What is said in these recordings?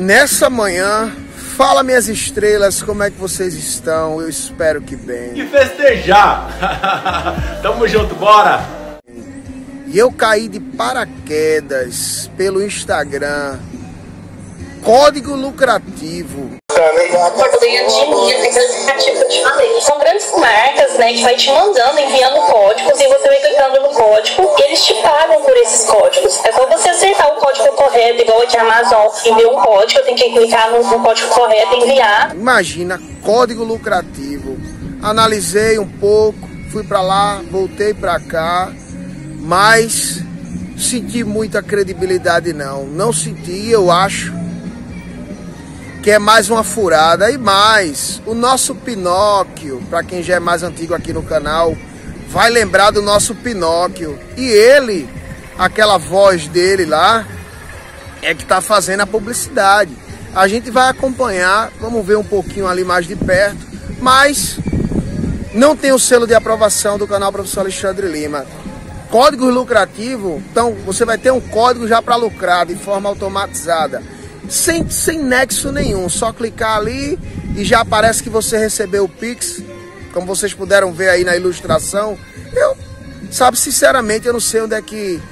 nessa manhã. Fala minhas estrelas, como é que vocês estão? Eu espero que bem. Que festejar! Tamo junto, bora! E eu caí de paraquedas pelo Instagram. Código lucrativo são grandes marcas, né, que vai te mandando, enviando códigos e você vai clicando no código e eles te pagam por esses códigos. É só você acertar o código correto, igual aqui a Amazon enviou um código, eu tenho que clicar no, no código correto e enviar. Imagina, código lucrativo. Analisei um pouco, fui para lá, voltei para cá, mas senti muita credibilidade não. Não senti, eu acho que é mais uma furada. E mais, o nosso Pinóquio, para quem já é mais antigo aqui no canal, vai lembrar do nosso Pinóquio. E ele, aquela voz dele lá, é que está fazendo a publicidade. A gente vai acompanhar, vamos ver um pouquinho ali mais de perto, mas não tem o selo de aprovação do canal Professor Alexandre Lima. Código lucrativo, então você vai ter um código já para lucrar de forma automatizada sem, sem nexo nenhum, só clicar ali e já aparece que você recebeu o Pix, como vocês puderam ver aí na ilustração. Eu, sabe, sinceramente, eu não sei onde é que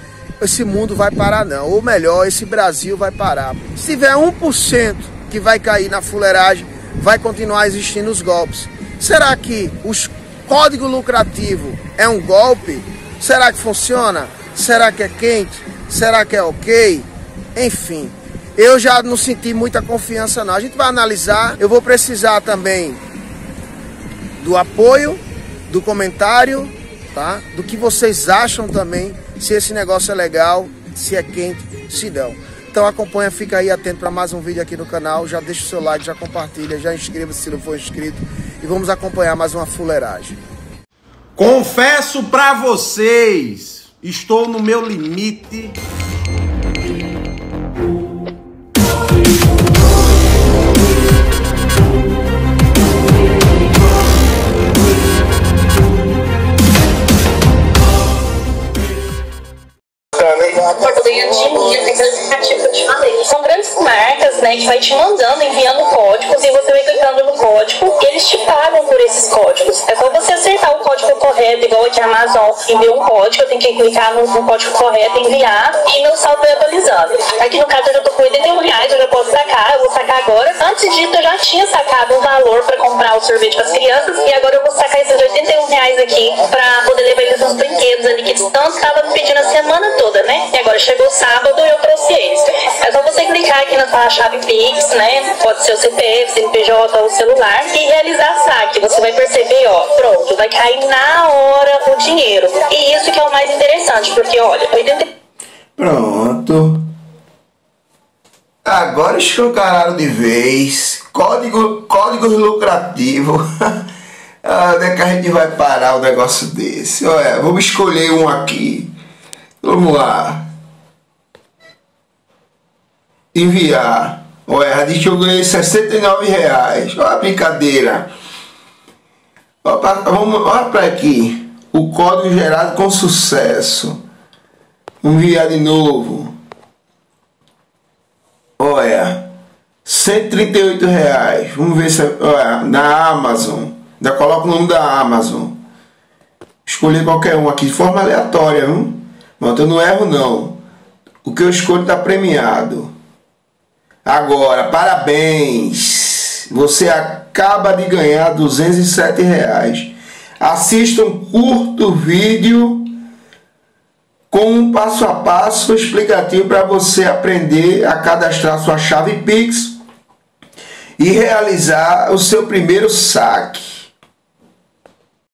esse mundo vai parar não, ou melhor, esse Brasil vai parar. Se tiver 1% que vai cair na fuleiragem, vai continuar existindo os golpes. Será que os código lucrativo é um golpe? Será que funciona? Será que é quente? Será que é ok? Enfim, eu já não senti muita confiança não. A gente vai analisar. Eu vou precisar também do apoio, do comentário, tá? Do que vocês acham também, se esse negócio é legal, se é quente, se não. Então acompanha, fica aí atento para mais um vídeo aqui no canal. Já deixa o seu like, já compartilha, já inscreva-se se não for inscrito. E vamos acompanhar mais uma fuleiragem. Confesso para vocês, estou no meu limite né, que vai te mandando, enviando códigos e você vai clicando no código e eles te pagam por esses códigos. É só você acertar o código correto, igual aqui a Amazon enviou um código, eu tenho que clicar no, no código correto, enviar e meu saldo vai atualizando. Aqui no caso eu já tô com 81 reais, eu já posso sacar, eu vou sacar agora. Antes disso eu já tinha sacado um valor para comprar o sorvete para as crianças e agora eu vou sacar esses 81 reais aqui para poder levar eles nos brinquedos ali que eles tanto estavam pedindo a semana toda, né? E agora chegou sábado e eu trouxe eles. Só você clicar aqui na sua chave Pix, né? Pode ser o CPF, CNPJ ou o celular e realizar saque. Você vai perceber, ó, pronto, vai cair na hora o dinheiro. E isso que é o mais interessante, porque olha, 80... Pronto. Agora escancararam de vez. Código, lucrativo. ah, onde é que a gente vai parar um negócio desse? Olha, vamos escolher um aqui. Vamos lá enviar. Olha, disse que eu ganhei 69 reais. Olha a brincadeira. Olha para aqui. O código gerado com sucesso. Vamos enviar de novo. Olha. 138 reais. Vamos ver se. Olha, na Amazon. Ainda coloca o nome da Amazon. Escolher qualquer um aqui de forma aleatória, viu? Mas eu não erro não. O que eu escolho está premiado. Agora, parabéns! Você acaba de ganhar 207 reais. Assista um curto vídeo com um passo a passo explicativo para você aprender a cadastrar sua chave Pix e realizar o seu primeiro saque.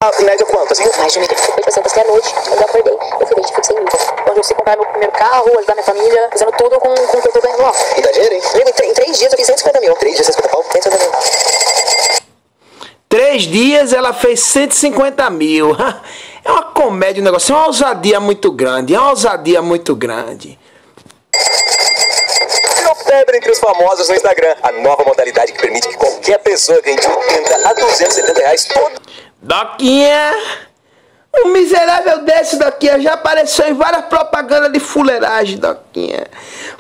A média quanto? Assim? Mais de 1.800 que à noite, eu acordei, eu fui fixei 100 mil. Onde eu consegui comprar meu primeiro carro, ajudar minha família, fazendo tudo com, com o que eu tô ganhando lá. Três dias eu fiz 150 mil. Três dias, 150 pau? 150 mil. Três dias ela fez 150 mil. É uma comédia o negócio, é uma ousadia muito grande, é uma ousadia muito grande. Febre entre os famosos no Instagram. A nova modalidade que permite que qualquer pessoa ganhe de 80 a 270 reais todo Doquinha, um miserável desse, Doquinha, já apareceu em várias propagandas de fuleiragem, Doquinha.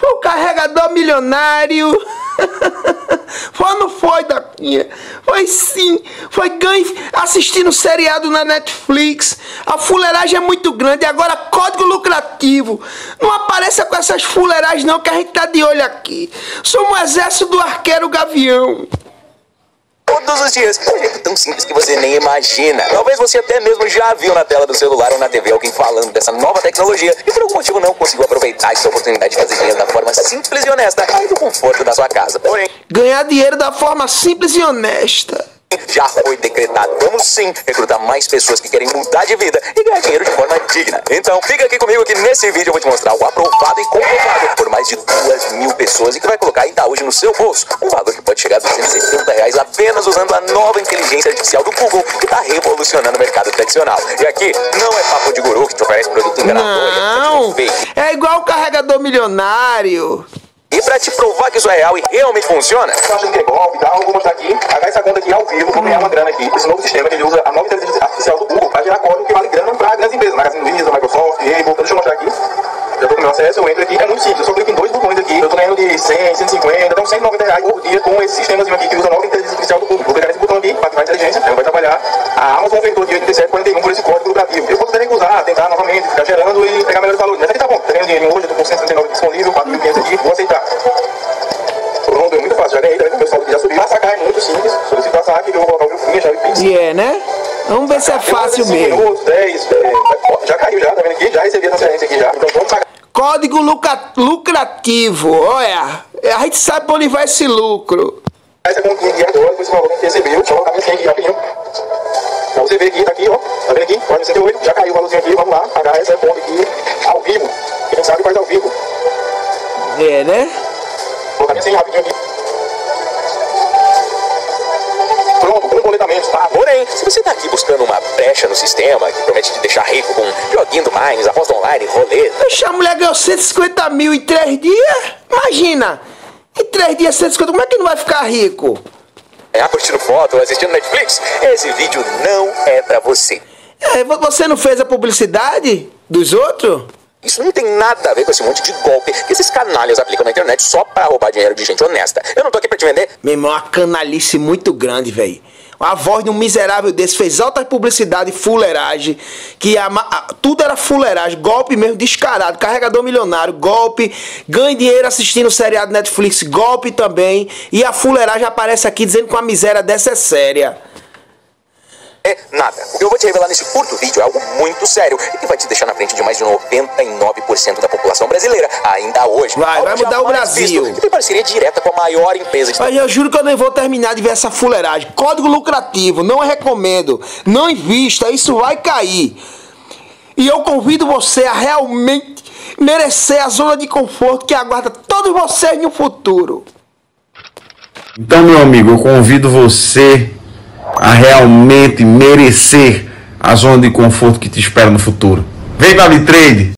Um carregador milionário. Foi não foi, Daquinha? Foi sim. Foi ganho assistindo seriado na Netflix. A fuleiragem é muito grande. Agora, código lucrativo. Não apareça com essas fuleiragens não, que a gente tá de olho aqui. Somos o exército do arqueiro gavião todos os dias. De um jeito tão simples que você nem imagina. Talvez você até mesmo já viu na tela do celular ou na TV alguém falando dessa nova tecnologia e por algum motivo não conseguiu aproveitar essa oportunidade de fazer dinheiro da forma simples e honesta, aí do conforto da sua casa. Porém, ganhar dinheiro da forma simples e honesta já foi decretado. Vamos sim recrutar mais pessoas que querem mudar de vida e ganhar dinheiro de forma digna. Então fica aqui comigo que nesse vídeo eu vou te mostrar o aprovado e comprovado por mais de duas mil pessoas e que vai colocar ainda hoje no seu bolso um valor que pode chegar a 270 reais apenas usando a nova inteligência artificial do Google que está revolucionando o mercado tradicional. E aqui não é papo de guru que te oferece produto enganador. Não, é igual o carregador milionário. E pra te provar que isso é real e realmente funciona, tô achando que é golpe e tal, vou mostrar aqui, pagar essa conta Esse novo sistema que ele usa a nova inteligência artificial do Google pra gerar código que vale grana pra grandes empresas, Magazine Luiza, Microsoft, Apple, deixa eu mostrar aqui. Já tô com meu acesso, eu entro aqui, é muito simples, eu só clico em dois botões aqui, eu tô ganhando de 100, 150, até uns 190 reais por dia com esse sistemazinho aqui que usa a nova inteligência artificial do Google. Vou clicar nesse botão aqui pra ativar a inteligência, ela vai trabalhar. A Amazon ofertou de 87,41 por esse código lucrativo. Eu posso ter que usar, tentar novamente, ficar gerando e pegar melhores valores. 15 é, né? Vamos ver se é fácil mesmo. 10, é, já caiu já, tá vendo aqui? Já recebi transferência aqui já. Então vamos pagar. Código lucrativo, olha. A gente sabe pra onde vai esse lucro. Essa é esse valor que a gente recebeu. Deixa eu colocar minha senha aqui rapidinho. Você vê aqui, tá aqui, ó. Tá vendo aqui? 468, já caiu o valorzinho aqui. Vamos lá, pagar essa conta aqui, ao vivo. Quem não sabe faz ao vivo. É, né? Vou colocar minha senha rapidinho aqui. Tá? Se você tá aqui buscando uma brecha no sistema que promete te deixar rico com joguinho do Mines, aposta online, rolê. Deixa a mulher ganhou 150 mil em três dias? Imagina! Em três dias, 150, como é que não vai ficar rico? É, curtindo foto, assistindo Netflix? Esse vídeo não é pra você. É, você não fez a publicidade dos outros? Isso não tem nada a ver com esse monte de golpe que esses canalhas aplicam na internet só para roubar dinheiro de gente honesta. Eu não tô aqui pra te vender. Meu irmão, é uma canalice muito grande, velho. A voz de um miserável desse fez alta publicidade, fuleiragem, que a, a, tudo era fuleiragem, golpe mesmo descarado, carregador milionário, golpe, ganha dinheiro assistindo o seriado Netflix, golpe também, e a fuleiragem aparece aqui dizendo que uma miséria dessa é séria é nada. O que eu vou te revelar nesse curto vídeo é algo muito sério e que vai te deixar na frente de mais de 99% da população brasileira, ainda hoje. Vai, vai mudar o Brasil. Visto, tem parceria direta com a maior empresa de... Mas eu juro que eu nem vou terminar de ver essa fuleiragem. Código lucrativo, não recomendo. Não invista, isso vai cair. E eu convido você a realmente merecer a zona de conforto que aguarda todos vocês no futuro. Então, meu amigo, eu convido você a realmente merecer a zona de conforto que te espera no futuro. Vem para a Trade!